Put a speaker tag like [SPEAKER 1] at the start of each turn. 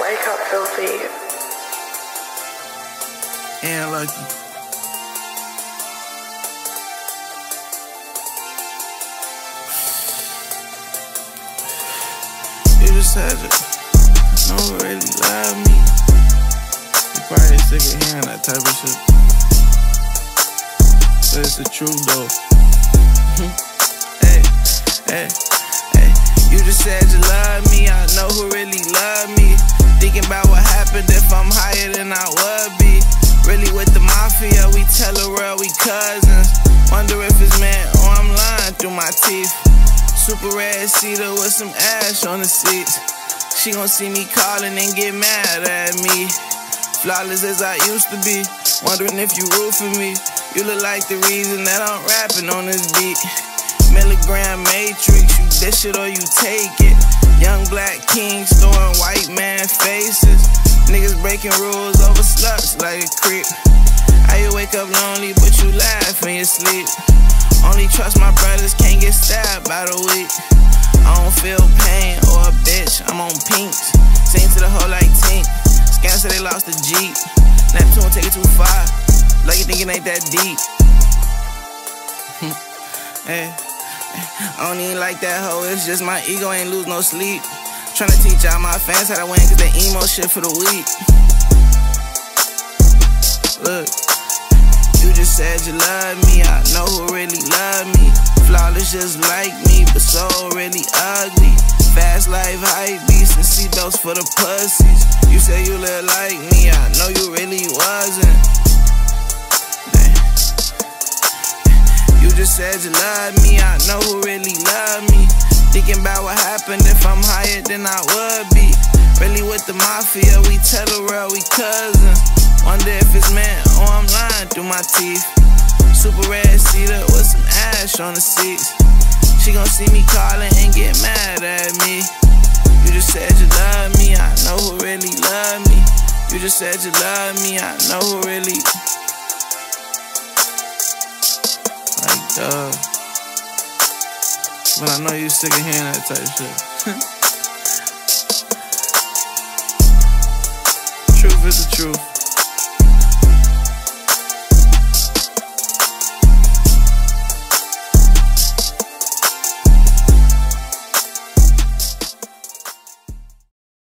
[SPEAKER 1] Wake up, F1LTHY.
[SPEAKER 2] And Lucki. You just had to don't really love me. You probably sick of hearing that type of shit. But it's the truth though. hey, hey, hey. You just said you love me. I know who really love me. I'm higher than I would be. Really with the mafia, we tell the world we cousins. Wonder if it's meant or I'm lying through my teeth. Super red cedar with some ash on the seats. She gon' see me calling and get mad at me. Flawless as I used to be. Wondering if you root for me. You look like the reason that I'm rapping on this beat. Milligram matrix, you dish it or you take it. Young black kings throwing white man faces. Breaking rules over sluts like a creep. How you wake up lonely but you laugh in your sleep? Only trust my brothers, can't get stabbed by the week. I don't feel pain or a bitch, I'm on pinks. Sing to the whole like tink. Scam said they lost the Jeep. Neptune take it too far. Like you think it ain't that deep. hey. I don't even like that hoe, it's just my ego ain't lose no sleep. Tryna teach all my fans how to win, cause they emo shit for the week. Look. You just said you love me, I know who really love me. Flawless just like me, but so really ugly. Fast life hype beast and seatbelts for the pussies. You say you look like me, I know you really wasn't. You just said you love me, I know who really love me. Thinking about what happened if I'm higher than I would be. Really with the mafia, we tell world we cousins. Wonder if it's meant or I'm lying through my teeth. Super red cedar with some ash on the seats. She gon' see me calling and get mad at me. You just said you love me, I know who really love me. You just said you love me, I know who really. Like, duh. But I know you sick of hearing that type shit. truth is the truth.